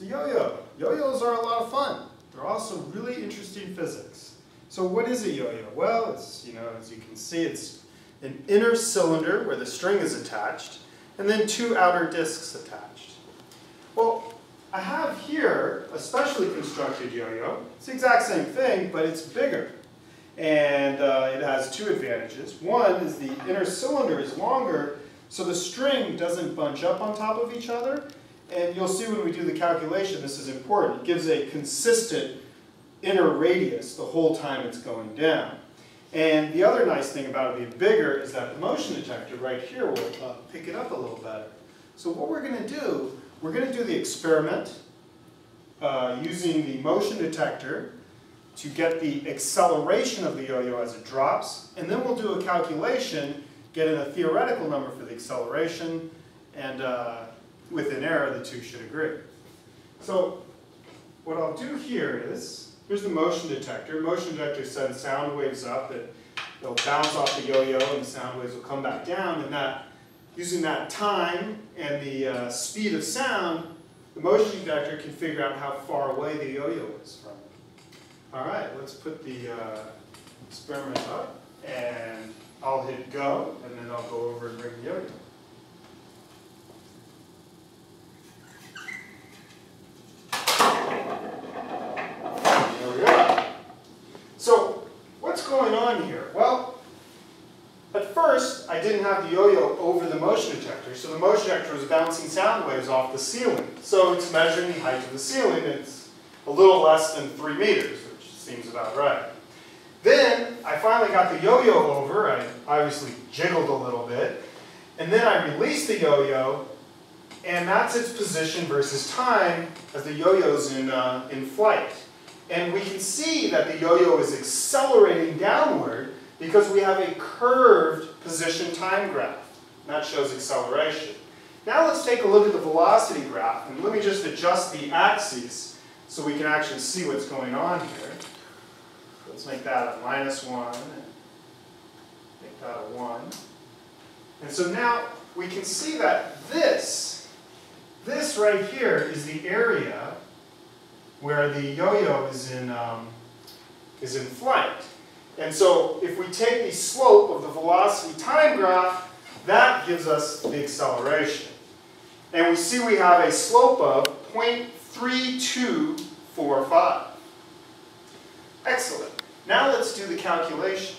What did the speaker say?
A yo-yo. Yo-yos are a lot of fun. They're also really interesting physics. So what is a yo-yo? Well, it's, you know, as you can see, it's an inner cylinder where the string is attached, and then two outer discs attached. Well, I have here a specially constructed yo-yo. It's the exact same thing, but it's bigger. And uh, it has two advantages. One is the inner cylinder is longer, so the string doesn't bunch up on top of each other. And you'll see when we do the calculation, this is important. It gives a consistent inner radius the whole time it's going down. And the other nice thing about it being bigger is that the motion detector right here will uh, pick it up a little better. So what we're going to do, we're going to do the experiment uh, using the motion detector to get the acceleration of the yo-yo as it drops, and then we'll do a calculation, getting a theoretical number for the acceleration, and uh, with an error, the two should agree. So what I'll do here is, here's the motion detector. Motion detector sends sound waves up that they'll bounce off the yo-yo and the sound waves will come back down, and that using that time and the uh, speed of sound, the motion detector can figure out how far away the yo-yo is from. All right, let's put the uh, experiment up, and I'll hit go, and then I'll go over and bring the yo-yo. There we go. So, what's going on here? Well, at first, I didn't have the yo-yo over the motion detector, so the motion detector was bouncing sound waves off the ceiling. So it's measuring the height of the ceiling, it's a little less than three meters, which seems about right. Then, I finally got the yo-yo over, I obviously jiggled a little bit, and then I released the yo-yo, and that's its position versus time as the yo-yo's in, uh, in flight. And we can see that the yo-yo is accelerating downward because we have a curved position time graph. That shows acceleration. Now let's take a look at the velocity graph, and let me just adjust the axes so we can actually see what's going on here. Let's make that a minus 1, make that a 1. And so now we can see that this, this right here is the area where the yo-yo is in, um, is in flight. And so if we take the slope of the velocity time graph, that gives us the acceleration. And we see we have a slope of 0.3245. Excellent. Now let's do the calculation.